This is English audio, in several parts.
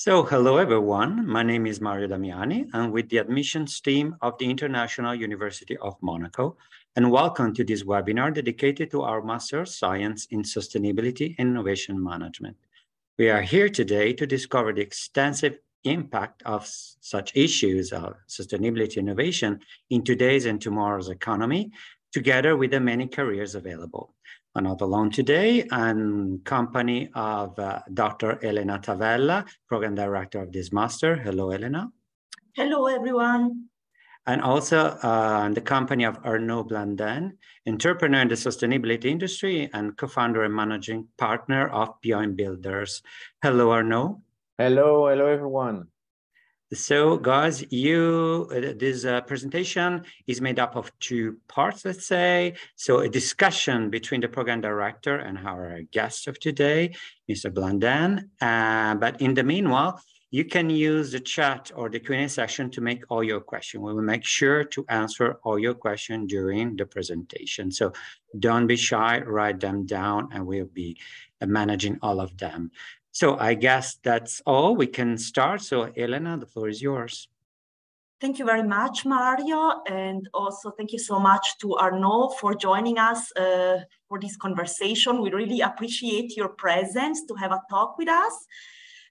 So, hello everyone. My name is Mario Damiani. I'm with the admissions team of the International University of Monaco, and welcome to this webinar dedicated to our Master of Science in Sustainability and Innovation Management. We are here today to discover the extensive impact of such issues of sustainability innovation in today's and tomorrow's economy, together with the many careers available. I'm not alone today. I'm company of uh, Dr. Elena Tavella, Program Director of this master. Hello, Elena. Hello, everyone. And also uh, the company of Arnaud Blandin, entrepreneur in the sustainability industry and co-founder and managing partner of Beyond Builders. Hello, Arnaud. Hello, hello, everyone. So guys, you, uh, this uh, presentation is made up of two parts, let's say. So a discussion between the program director and our guest of today, Mr. Blandin. Uh, but in the meanwhile, you can use the chat or the Q&A section to make all your questions. We will make sure to answer all your questions during the presentation. So don't be shy, write them down and we'll be uh, managing all of them. So I guess that's all. We can start. So Elena, the floor is yours. Thank you very much, Mario. And also thank you so much to Arnaud for joining us uh, for this conversation. We really appreciate your presence to have a talk with us.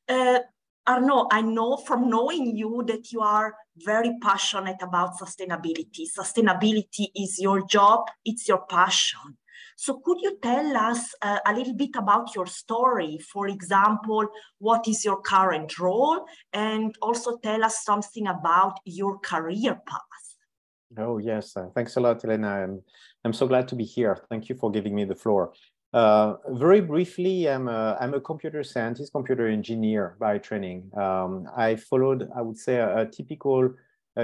Uh, Arnaud, I know from knowing you that you are very passionate about sustainability. Sustainability is your job, it's your passion. So could you tell us uh, a little bit about your story? For example, what is your current role? And also tell us something about your career path. Oh, yes. Uh, thanks a lot, Elena. I'm, I'm so glad to be here. Thank you for giving me the floor. Uh, very briefly, I'm a, I'm a computer scientist, computer engineer by training. Um, I followed, I would say, a, a typical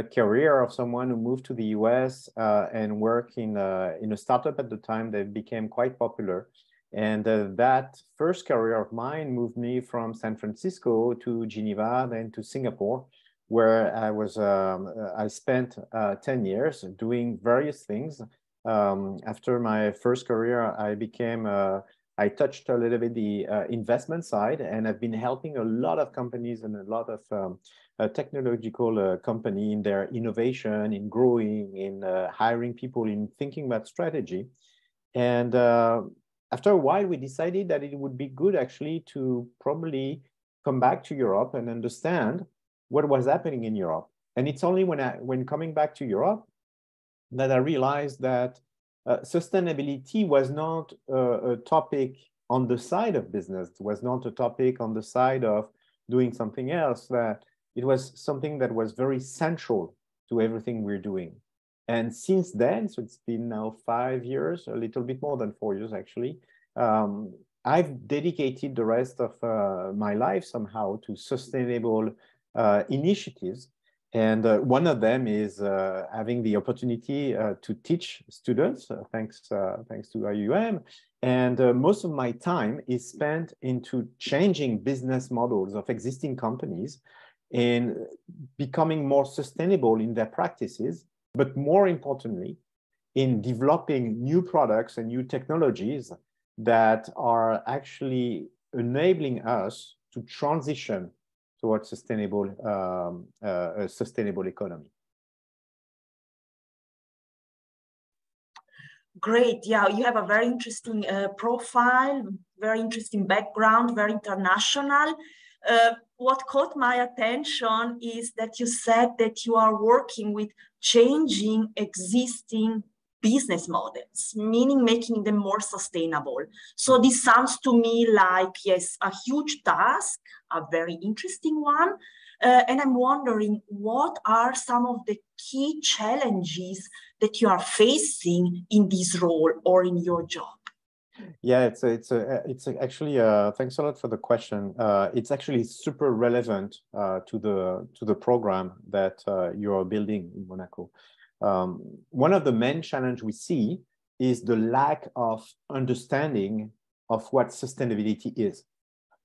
career of someone who moved to the US uh, and worked in, in a startup at the time that became quite popular. And uh, that first career of mine moved me from San Francisco to Geneva, then to Singapore, where I was, um, I spent uh, 10 years doing various things. Um, after my first career, I became uh, I touched a little bit the uh, investment side, and I've been helping a lot of companies and a lot of um, uh, technological uh, company in their innovation, in growing, in uh, hiring people, in thinking about strategy. And uh, after a while, we decided that it would be good actually to probably come back to Europe and understand what was happening in Europe. And it's only when I when coming back to Europe that I realized that uh, sustainability was not a, a, topic on the side of business, it was not a topic on the side of doing something else, that it was something that was very central to everything we're doing. And since then, so it's been now five years, a little bit more than four years actually, um, I've dedicated the rest of uh, my life somehow to sustainable uh, initiatives and uh, one of them is uh, having the opportunity uh, to teach students, uh, thanks, uh, thanks to IUM. And uh, most of my time is spent into changing business models of existing companies and becoming more sustainable in their practices, but more importantly, in developing new products and new technologies that are actually enabling us to transition towards sustainable, um, uh, a sustainable economy. Great. Yeah, you have a very interesting uh, profile, very interesting background, very international. Uh, what caught my attention is that you said that you are working with changing existing business models, meaning making them more sustainable. So this sounds to me like, yes, a huge task, a very interesting one. Uh, and I'm wondering what are some of the key challenges that you are facing in this role or in your job? Yeah, it's a, it's a, it's a, actually uh, thanks a lot for the question. Uh, it's actually super relevant uh, to the to the program that uh, you are building in Monaco. Um, one of the main challenge we see is the lack of understanding of what sustainability is.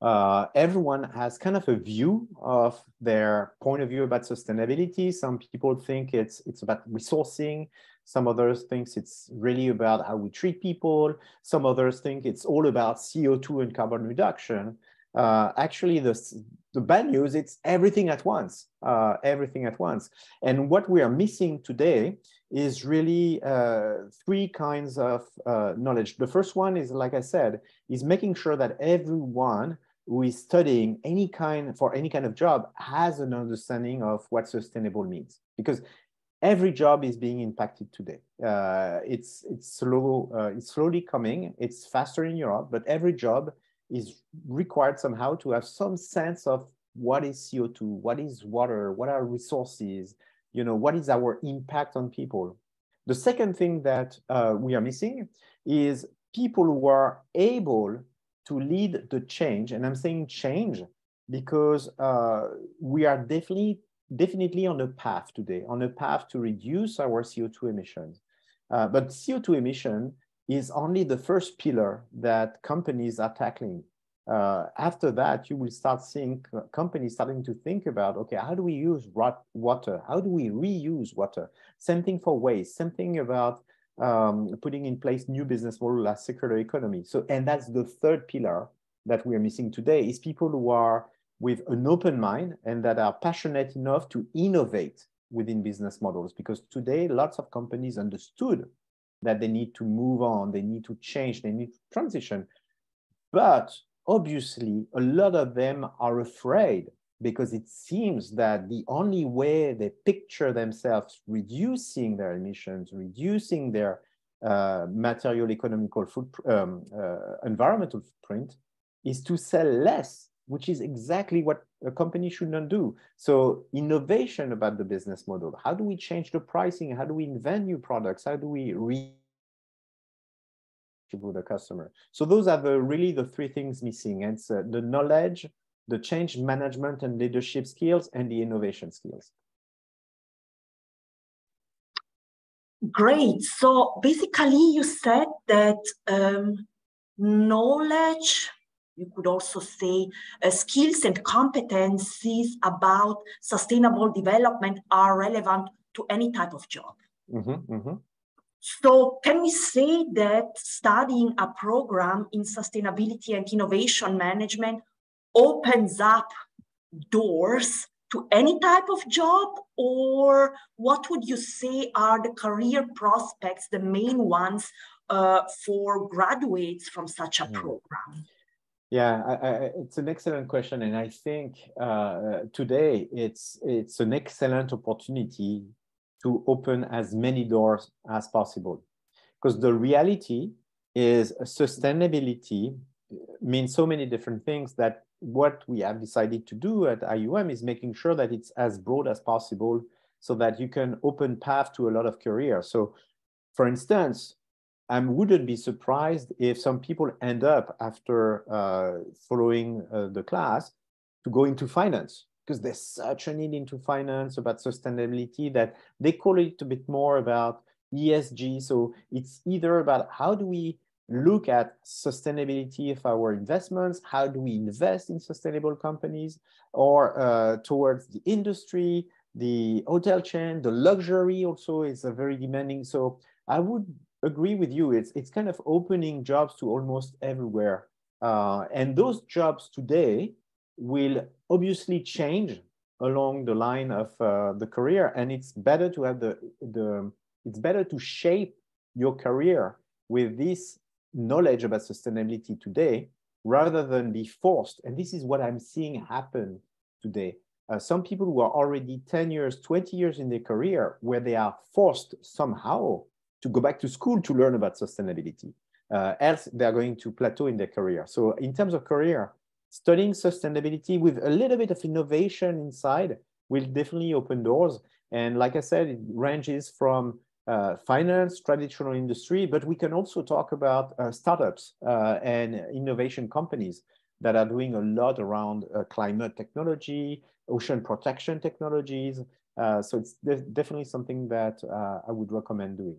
Uh, everyone has kind of a view of their point of view about sustainability. Some people think it's it's about resourcing. Some others think it's really about how we treat people. Some others think it's all about CO2 and carbon reduction. Uh, actually, the, the bad news, it's everything at once, uh, everything at once. And what we are missing today is really uh, three kinds of uh, knowledge. The first one is, like I said, is making sure that everyone who is studying any kind for any kind of job has an understanding of what sustainable means because every job is being impacted today uh, it's it's slow uh, it's slowly coming it's faster in europe but every job is required somehow to have some sense of what is co2 what is water what are resources you know what is our impact on people the second thing that uh, we are missing is people who are able to lead the change. And I'm saying change because uh, we are definitely definitely on a path today, on a path to reduce our CO2 emissions. Uh, but CO2 emission is only the first pillar that companies are tackling. Uh, after that, you will start seeing companies starting to think about, okay, how do we use water? How do we reuse water? Same thing for waste, same thing about um, putting in place new business model as circular economy. So, and that's the third pillar that we are missing today is people who are with an open mind and that are passionate enough to innovate within business models. Because today, lots of companies understood that they need to move on, they need to change, they need to transition. But obviously, a lot of them are afraid because it seems that the only way they picture themselves reducing their emissions, reducing their uh, material economical foot, um, uh, environmental footprint is to sell less, which is exactly what a company should not do. So innovation about the business model. How do we change the pricing? How do we invent new products? How do we re the customer? So those are the really the three things missing. It's uh, the knowledge, the change management and leadership skills and the innovation skills. Great. So basically, you said that um, knowledge, you could also say uh, skills and competencies about sustainable development are relevant to any type of job. Mm -hmm, mm -hmm. So, can we say that studying a program in sustainability and innovation management opens up doors to any type of job or what would you say are the career prospects the main ones uh, for graduates from such a hmm. program yeah I, I, it's an excellent question and i think uh, today it's it's an excellent opportunity to open as many doors as possible because the reality is sustainability means so many different things that what we have decided to do at IUM is making sure that it's as broad as possible so that you can open path to a lot of careers. So for instance, I wouldn't be surprised if some people end up after uh, following uh, the class to go into finance because there's such a need into finance about sustainability that they call it a bit more about ESG. So it's either about how do we look at sustainability of our investments how do we invest in sustainable companies or uh, towards the industry the hotel chain the luxury also is a very demanding so i would agree with you it's it's kind of opening jobs to almost everywhere uh, and those jobs today will obviously change along the line of uh, the career and it's better to have the the it's better to shape your career with this knowledge about sustainability today rather than be forced. And this is what I'm seeing happen today. Uh, some people who are already 10 years, 20 years in their career, where they are forced somehow to go back to school to learn about sustainability. Uh, else, they are going to plateau in their career. So, in terms of career, studying sustainability with a little bit of innovation inside will definitely open doors. And like I said, it ranges from uh, finance, traditional industry, but we can also talk about uh, startups uh, and innovation companies that are doing a lot around uh, climate technology, ocean protection technologies. Uh, so it's de definitely something that uh, I would recommend doing.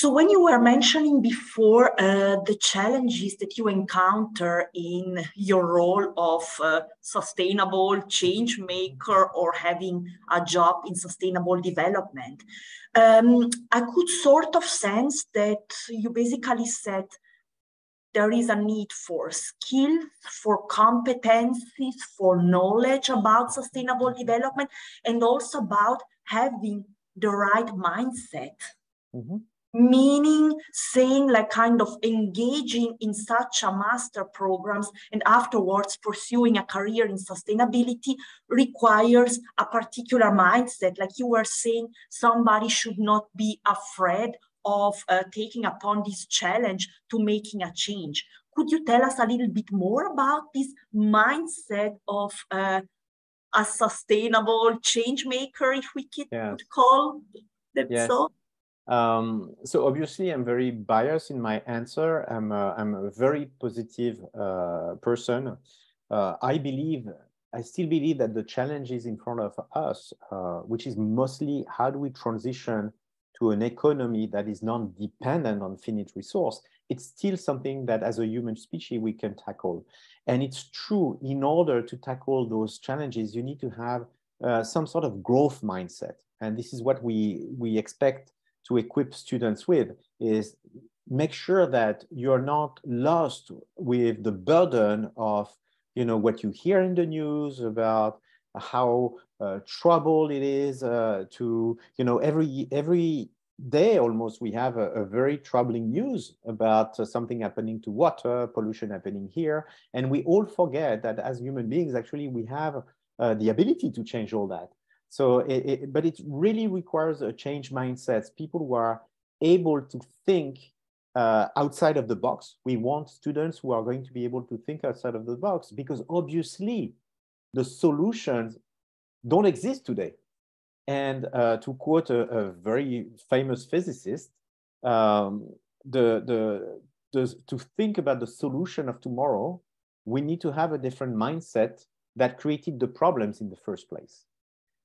So when you were mentioning before uh, the challenges that you encounter in your role of uh, sustainable change maker or having a job in sustainable development, um, I could sort of sense that you basically said there is a need for skills, for competencies, for knowledge about sustainable development, and also about having the right mindset. Mm-hmm. Meaning saying like kind of engaging in such a master programs and afterwards pursuing a career in sustainability requires a particular mindset. Like you were saying, somebody should not be afraid of uh, taking upon this challenge to making a change. Could you tell us a little bit more about this mindset of uh, a sustainable change maker, if we could, yes. call them yes. so? Um, so obviously, I'm very biased in my answer. I'm a, I'm a very positive uh, person. Uh, I believe, I still believe that the challenge is in front of us, uh, which is mostly how do we transition to an economy that is non-dependent on finite resource, it's still something that as a human species we can tackle. And it's true, in order to tackle those challenges, you need to have uh, some sort of growth mindset. And this is what we, we expect to equip students with, is make sure that you're not lost with the burden of you know, what you hear in the news about how uh, trouble it is uh, to you know every every day almost we have a, a very troubling news about uh, something happening to water pollution happening here. And we all forget that as human beings actually we have uh, the ability to change all that so it, it, but it really requires a change mindsets people who are able to think uh, outside of the box we want students who are going to be able to think outside of the box because obviously the solutions don't exist today. And uh, to quote a, a, very famous physicist, um, the, the, the, to think about the solution of tomorrow, we need to have a different mindset that created the problems in the first place.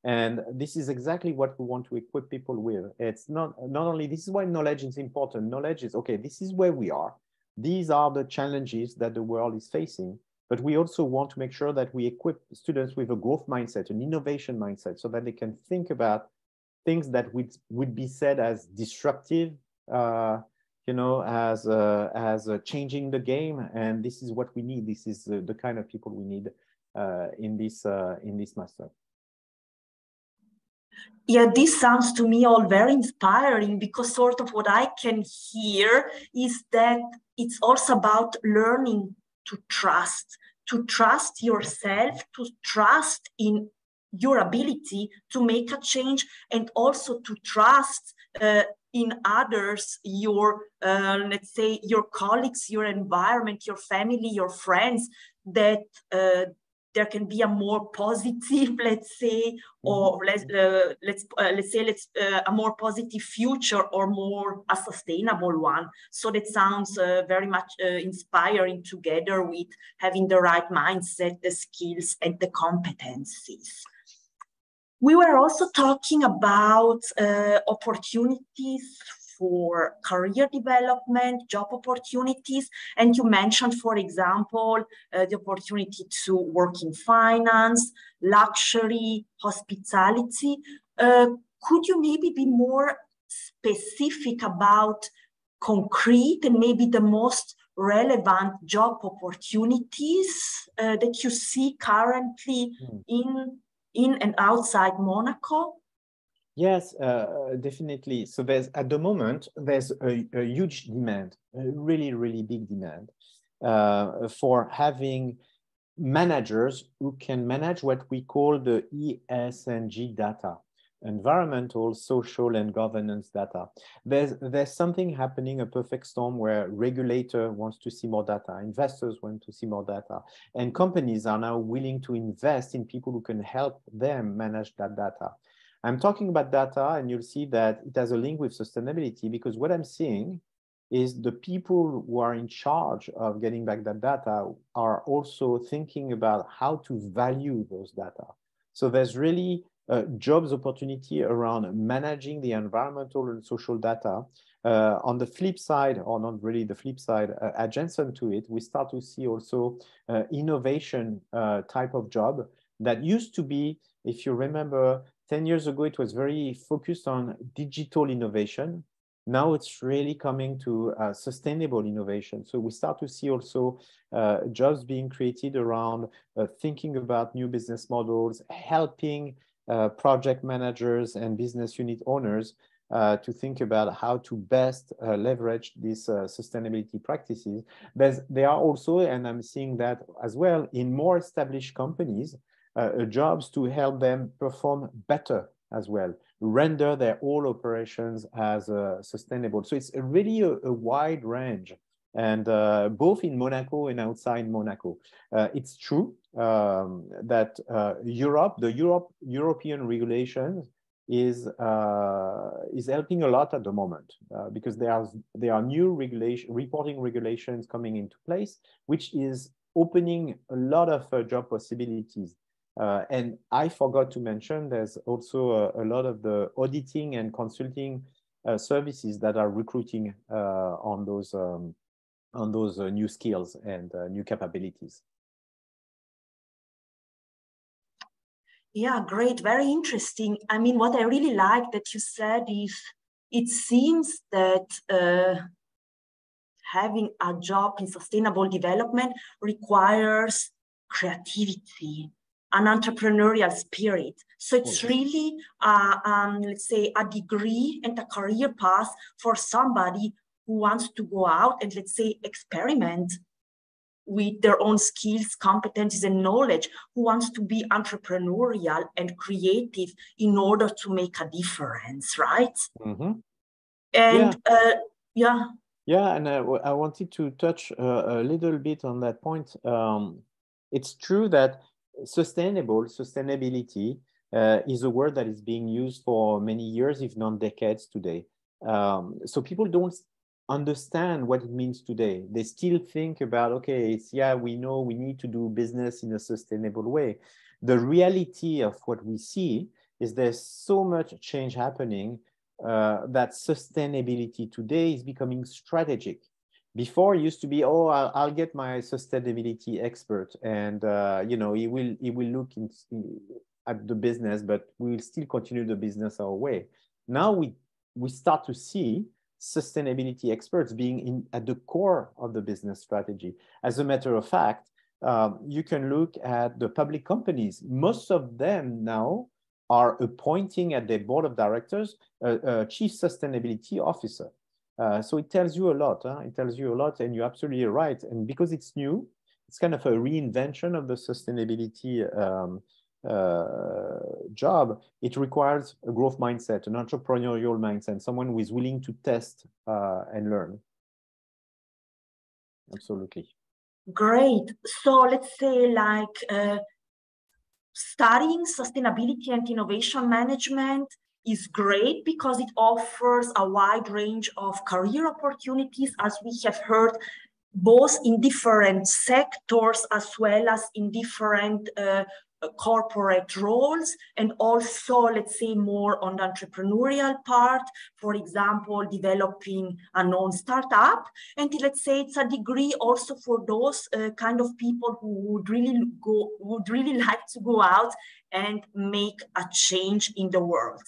And this is exactly what we want to equip people with. It's not, not only, this is why knowledge is important. Knowledge is, okay, this is where we are. These are the challenges that the world is facing but we also want to make sure that we equip students with a growth mindset, an innovation mindset, so that they can think about things that would, would be said as disruptive, uh, you know, as, uh, as uh, changing the game. And this is what we need. This is the kind of people we need uh, in, this, uh, in this master. Yeah, this sounds to me all very inspiring because sort of what I can hear is that it's also about learning to trust, to trust yourself, to trust in your ability to make a change, and also to trust uh, in others, your, uh, let's say, your colleagues, your environment, your family, your friends, that uh, there can be a more positive, let's say, or mm-hmm. let's uh, let's uh, let's say let's uh, a more positive future or more a sustainable one. So that sounds uh, very much uh, inspiring together with having the right mindset, the skills, and the competencies. We were also talking about uh, opportunities for career development, job opportunities. And you mentioned, for example, uh, the opportunity to work in finance, luxury, hospitality. Uh, could you maybe be more specific about concrete and maybe the most relevant job opportunities uh, that you see currently mm. in in and outside Monaco? Yes, uh, definitely. So there's at the moment there's a, a huge demand, a really really big demand uh, for having managers who can manage what we call the ESG data, environmental, social, and governance data. There's there's something happening, a perfect storm where regulator wants to see more data, investors want to see more data, and companies are now willing to invest in people who can help them manage that data. I'm talking about data and you'll see that it has a link with sustainability because what I'm seeing is the people who are in charge of getting back that data are also thinking about how to value those data. So there's really jobs opportunity around managing the environmental and social data. Uh, on the flip side, or not really the flip side, uh, adjacent to it, we start to see also uh, innovation uh, type of job that used to be, if you remember, 10 years ago, it was very focused on digital innovation. Now it's really coming to uh, sustainable innovation. So we start to see also uh, jobs being created around uh, thinking about new business models, helping uh, project managers and business unit owners uh, to think about how to best uh, leverage these sustainability practices. There's, there are also, and I'm seeing that as well, in more established companies, uh, jobs to help them perform better as well, render their all operations as uh, sustainable. So it's really a, a wide range and uh, both in Monaco and outside Monaco. Uh, it's true um, that uh, Europe, the Europe, European regulations is uh, is helping a lot at the moment uh, because there are there are new regulation reporting regulations coming into place, which is opening a lot of uh, job possibilities. Uh, and I forgot to mention there's also a, a lot of the auditing and consulting uh, services that are recruiting uh, on those um, on those new skills and new capabilities. Yeah, great. Very interesting. I mean, what I really like that you said is it seems that uh, having a job in sustainable development requires creativity, an entrepreneurial spirit. So it's really, uh, um, let's say, a degree and a career path for somebody who wants to go out and, let's say, experiment with their own skills, competencies, and knowledge, who wants to be entrepreneurial and creative in order to make a difference, right? Mm-hmm. And yeah. Uh, yeah. Yeah, and I, I wanted to touch uh, a little bit on that point. Um, it's true that sustainable, sustainability, uh, is a word that is being used for many years, if not decades today. Um, so people don't understand what it means today. They still think about, okay, it's, yeah, we know we need to do business in a sustainable way. The reality of what we see is there's so much change happening uh, that sustainability today is becoming strategic. Before it used to be, oh, I'll, I'll get my sustainability expert, and uh, you know he will he will look in, at the business, but we will still continue the business our way. Now we we start to see sustainability experts being in, at the core of the business strategy. As a matter of fact, um, you can look at the public companies. Most of them now are appointing at their board of directors a, a chief sustainability officer. Uh, so it tells you a lot. Huh? It tells you a lot, and you're absolutely right. And because it's new, it's kind of a reinvention of the sustainability um, uh, job, it requires a growth mindset, an entrepreneurial mindset, someone who is willing to test uh, and learn. Absolutely. Great. So let's say like uh, studying sustainability and innovation management is great because it offers a wide range of career opportunities, as we have heard, both in different sectors as well as in different uh, corporate roles and also let's say more on the entrepreneurial part for example developing a known startup. And let's say it's a degree also for those uh, kind of people who would really go would really like to go out and make a change in the world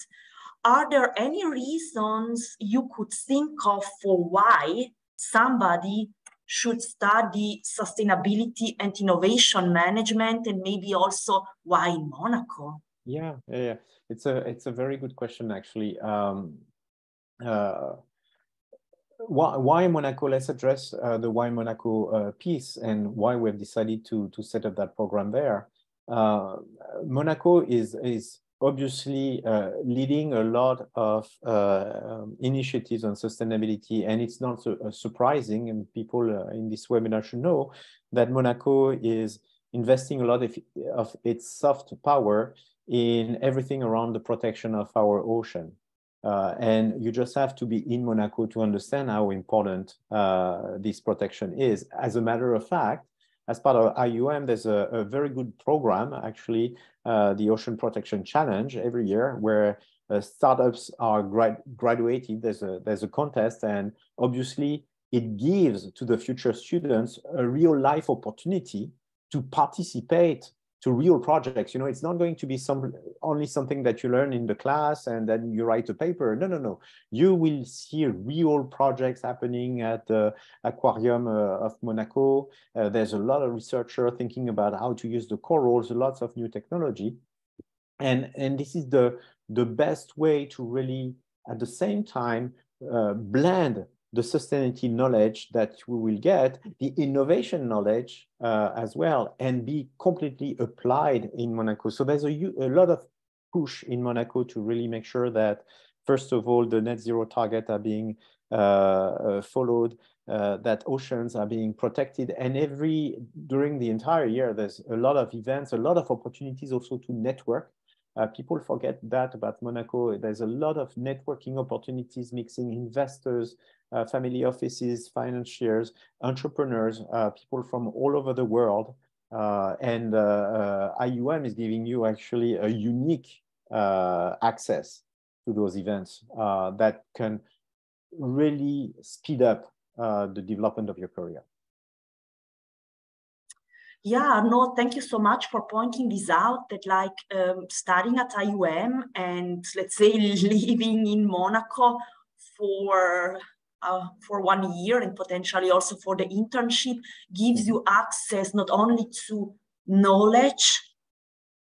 are there any reasons you could think of for why somebody should study sustainability and innovation management and maybe also why Monaco? Yeah, yeah, yeah. It's a it's a very good question actually. Um, uh, why, why Monaco? Let's address uh, the why Monaco uh, piece and why we've decided to to set up that program there. Uh, Monaco is is obviously uh, leading a lot of uh, um, initiatives on sustainability. And it's not uh, surprising, and people uh, in this webinar should know that Monaco is investing a lot of, of, its soft power in everything around the protection of our ocean. Uh, and you just have to be in Monaco to understand how important uh, this protection is. As a matter of fact, as part of IUM, there's a, a very good program, actually, uh, the Ocean Protection Challenge every year, where uh, startups are grad graduated. There's a, there's a contest, and obviously, it gives to the future students a real life opportunity to participate to real projects. You know, it's not going to be some only something that you learn in the class and then you write a paper. No, no, no. You will see real projects happening at the Aquarium uh, of Monaco. Uh, there's a lot of researcher thinking about how to use the corals, lots of new technology. And, and this is the, the best way to really, at the same time, uh, blend the sustainability knowledge that we will get, the innovation knowledge uh, as well, and be completely applied in Monaco. So there's a, a lot of push in Monaco to really make sure that, first of all, the net zero target are being uh, uh, followed, uh, that oceans are being protected, and every during the entire year, there's a lot of events, a lot of opportunities also to network uh, people forget that about Monaco. There's a lot of networking opportunities mixing investors, uh, family offices, financiers, entrepreneurs, uh, people from all over the world. Uh, and uh, uh, IUM is giving you actually a unique access to those events that can really speed up the development of your career. Yeah, no, thank you so much for pointing this out that like um, studying at IUM and let's say living in Monaco for uh, for one year and potentially also for the internship gives you access not only to knowledge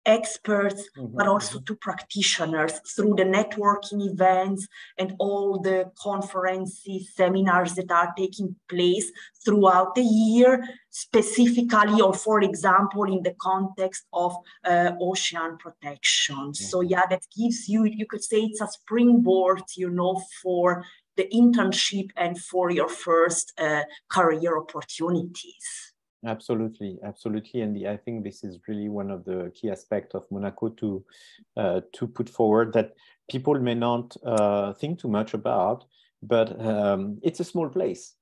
experts, mm-hmm. but also to practitioners through the networking events and all the conferences, seminars that are taking place throughout the year, specifically or for example, in the context of uh, ocean protection. Mm-hmm. So yeah, that gives you, you could say it's a springboard, you know, for the internship and for your first uh, career opportunities. Absolutely, absolutely, and the, I think this is really one of the key aspects of Monaco to uh, to put forward that people may not uh, think too much about, but um, it's a small place.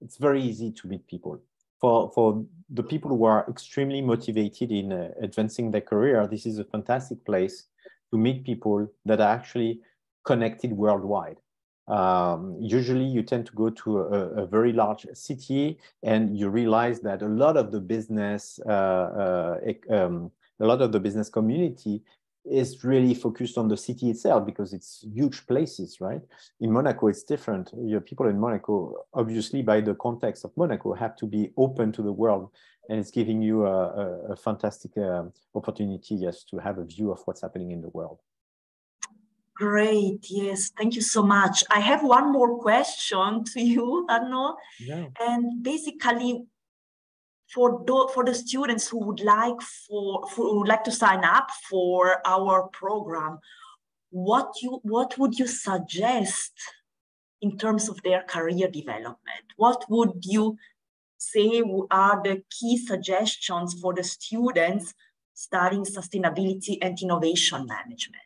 It's very easy to meet people. For for the people who are extremely motivated in uh, advancing their career, this is a fantastic place to meet people that are actually connected worldwide. Um, usually you tend to go to a, a, very large city and you realize that a lot of the business, uh, uh, um, a lot of the business community is really focused on the city itself because it's huge places, right? In Monaco, it's different. Your people in Monaco, obviously by the context of Monaco, have to be open to the world and it's giving you a, a, a fantastic uh, opportunity, yes, to have a view of what's happening in the world. Great. Yes. Thank you so much. I have one more question to you, Arnaud. Yeah. And basically, for the, for the students who would like for, for who would like to sign up for our program, what you what would you suggest in terms of their career development? What would you say are the key suggestions for the students studying sustainability and innovation management?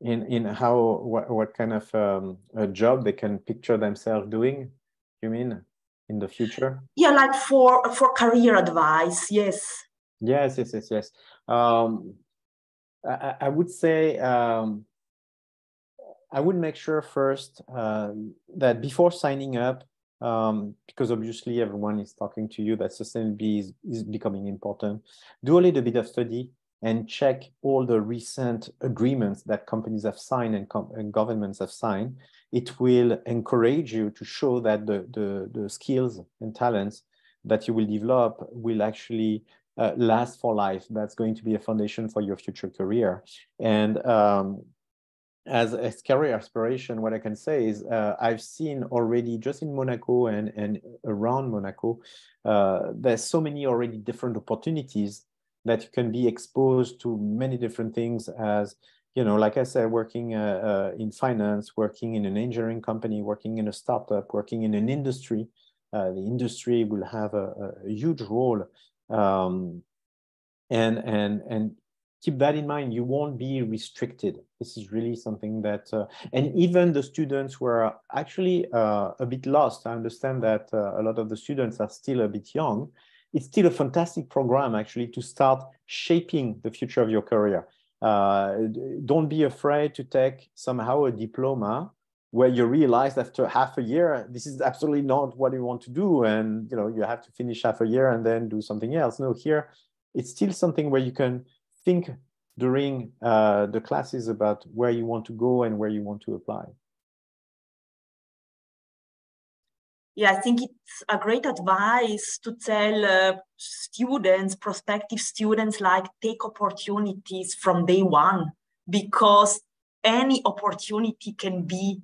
In in how what, what kind of um, a job they can picture themselves doing you mean in the future? Yeah like for for career advice yes. Yes yes yes yes. Um, I, I would say um, I would make sure first uh, that before signing up, um, because obviously everyone is talking to you that sustainability is, is becoming important, do a little bit of study and check all the recent agreements that companies have signed and, and, governments have signed, it will encourage you to show that the, the, the skills and talents that you will develop will actually uh, last for life. That's going to be a foundation for your future career. And um, as a career aspiration, what I can say is uh, I've seen already just in Monaco and, and around Monaco, uh, there's so many already different opportunities that you can be exposed to many different things as you know like i said working uh, uh, in finance working in an engineering company working in a startup working in an industry. Uh, the industry will have a, a huge role um, and and and keep that in mind. You won't be restricted. This is really something that uh, and even the students were actually uh, a bit lost i understand that uh, a lot of the students are still a bit young it's still a fantastic program actually to start shaping the future of your career. Uh, don't be afraid to take somehow a diploma where you realize after half a year this is absolutely not what you want to do and you know you have to finish half a year and then do something else no here it's still something where you can think during uh, the classes about where you want to go and where you want to apply. Yeah, I think it's a great advice to tell uh, students, prospective students, like take opportunities from day one because any opportunity can be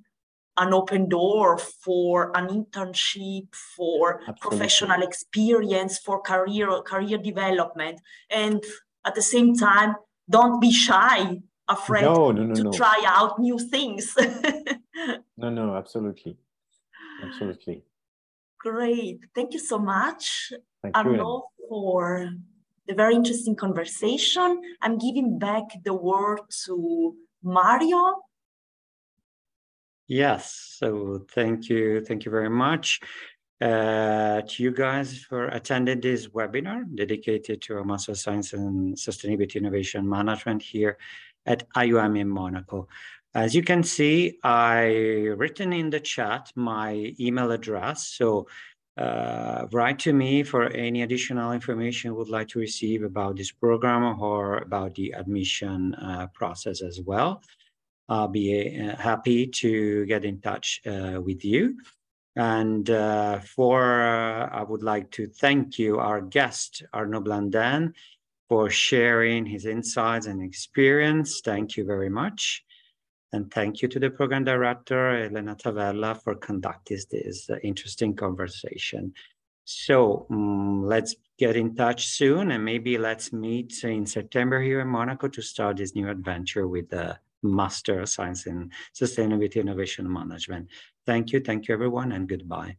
an open door for an internship, for Absolutely. professional experience, for career career development, and at the same time, don't be shy, afraid no, no, no, to try out new things. no, no, absolutely, absolutely. Great, thank you so much, thank Arnaud, you. for the very interesting conversation. I'm giving back the word to Mario Yes, so thank you, thank you very much uh, to you guys for attending this webinar dedicated to Master of Science and Sustainability Innovation Management here at IUM in Monaco. As you can see, I written in the chat my email address. So uh, write to me for any additional information you would like to receive about this program or about the admission uh, process as well. I'll be uh, happy to get in touch uh, with you. And uh, for, uh, I would like to thank you, our guest, Arnaud Blandin, for sharing his insights and experience. Thank you very much. And thank you to the program director, Elena Tavella, for conducting this interesting conversation. So um, let's get in touch soon and maybe let's meet in September here in Monaco to start this new adventure with the Master of Science in Sustainability Innovation Management. Thank you. Thank you, everyone, and goodbye.